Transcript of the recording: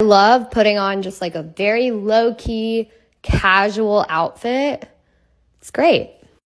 I love putting on just like a very low key, casual outfit. It's great.